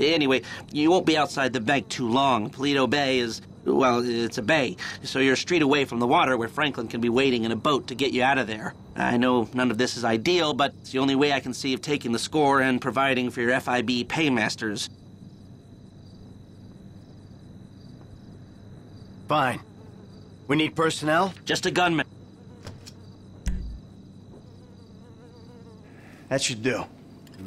Anyway, you won't be outside the bank too long. Paleto Bay is, well, it's a bay, so you're a street away from the water where Franklin can be waiting in a boat to get you out of there. I know none of this is ideal, but it's the only way I can see of taking the score and providing for your FIB paymasters. Fine. We need personnel? Just a gunman. That should do.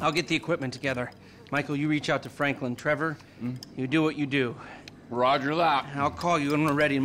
I'll get the equipment together. Michael, you reach out to Franklin. Trevor, hmm? you do what you do. Roger that. I'll call you when we're ready